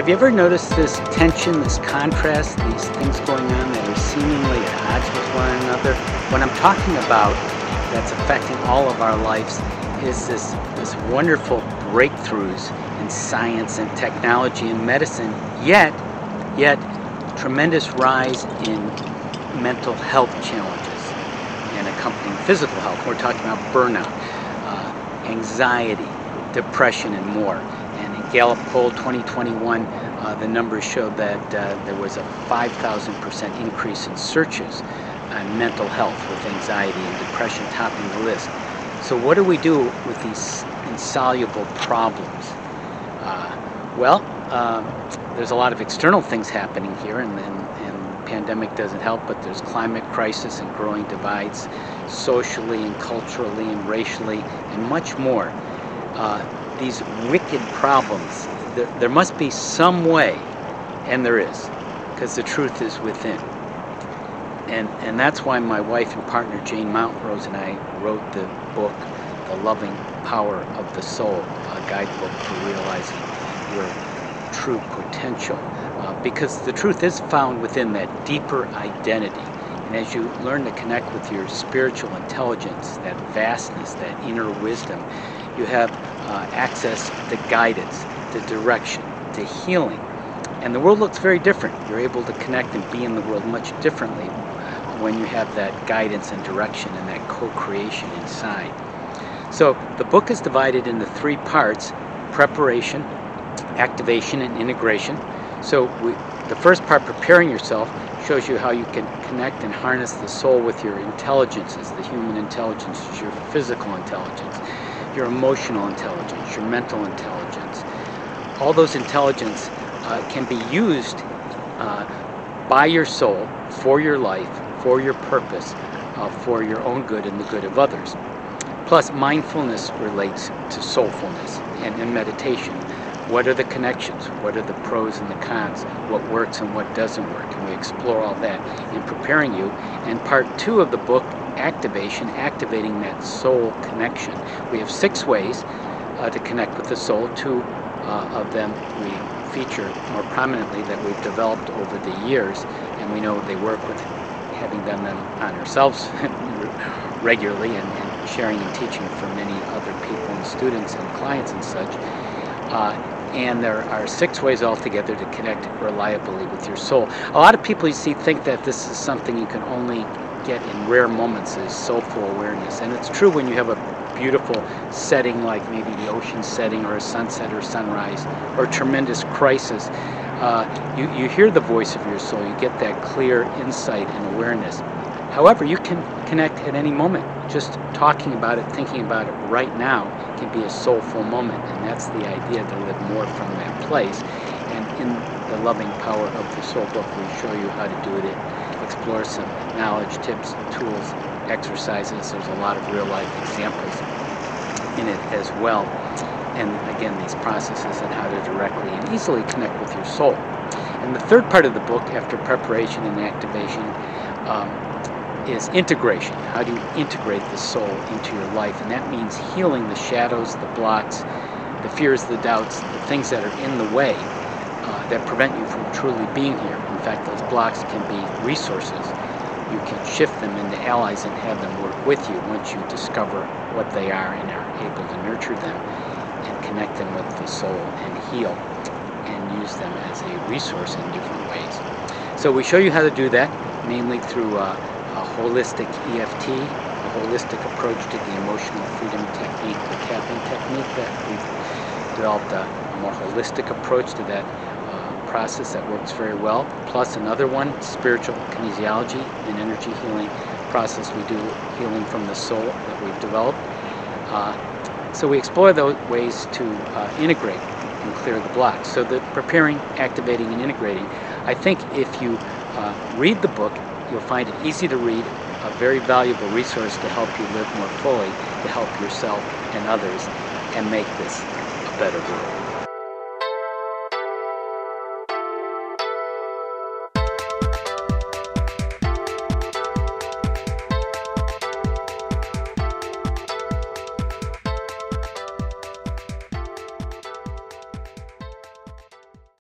Have you ever noticed this tension, this contrast, these things going on that are seemingly at odds with one another? What I'm talking about that's affecting all of our lives is this, this wonderful breakthroughs in science and technology and medicine, yet, yet tremendous rise in mental health challenges and accompanying physical health. We're talking about burnout, uh, anxiety, depression, and more. Gallup poll 2021, uh, the numbers showed that uh, there was a 5,000% increase in searches on mental health with anxiety and depression topping the list. So what do we do with these insoluble problems? Uh, well, um, there's a lot of external things happening here, and, and, and pandemic doesn't help, but there's climate crisis and growing divides socially and culturally and racially and much more. Uh, these wicked problems, there, there must be some way, and there is, because the truth is within. And, and that's why my wife and partner Jane Mountrose and I wrote the book, The Loving Power of the Soul, a guidebook for realizing your true potential. Uh, because the truth is found within that deeper identity. And as you learn to connect with your spiritual intelligence, that vastness, that inner wisdom, you have uh, access to guidance, to direction, to healing. And the world looks very different. You're able to connect and be in the world much differently when you have that guidance and direction and that co-creation inside. So the book is divided into three parts, preparation, activation, and integration. So we, the first part, preparing yourself, shows you how you can connect and harness the soul with your intelligences, the human intelligence, your physical intelligence, your emotional intelligence, your mental intelligence. All those intelligence uh, can be used uh, by your soul for your life for your purpose, uh, for your own good and the good of others. Plus, mindfulness relates to soulfulness and in meditation. What are the connections? What are the pros and the cons? What works and what doesn't work? And we explore all that in preparing you. And part two of the book, Activation, activating that soul connection. We have six ways uh, to connect with the soul. Two uh, of them we feature more prominently that we've developed over the years, and we know they work with having done them on ourselves regularly and, and, sharing and teaching for many other people and students and clients and such. Uh, and there are six ways altogether to connect reliably with your soul. A lot of people you see think that this is something you can only get in rare moments is soulful awareness. And it's true when you have a beautiful setting like maybe the ocean setting or a sunset or sunrise or tremendous crisis uh, you, you hear the voice of your soul, you get that clear insight and awareness. However, you can connect at any moment. Just talking about it, thinking about it right now can be a soulful moment, and that's the idea to live more from that place. And in the loving power of the soul book, we show you how to do it. It explores some knowledge, tips, tools, exercises. There's a lot of real life examples in it as well and again these processes and how to directly and easily connect with your soul. And the third part of the book, after preparation and activation, um, is integration. How do you integrate the soul into your life? And that means healing the shadows, the blocks, the fears, the doubts, the things that are in the way uh, that prevent you from truly being here. In fact, those blocks can be resources. You can shift them into allies and have them work with you once you discover what they are and are able to nurture them and connect them with the soul and heal and use them as a resource in different ways. So we show you how to do that, mainly through a, a holistic EFT, a holistic approach to the emotional freedom technique, the tapping technique that we've developed a, more holistic approach to that uh, process that works very well. Plus another one, spiritual kinesiology and energy healing process. We do healing from the soul that we've developed. Uh, so we explore those ways to uh, integrate and clear the blocks. So the preparing, activating, and integrating. I think if you uh, read the book, you'll find it easy to read, a very valuable resource to help you live more fully, to help yourself and others, and make this a better world. thank you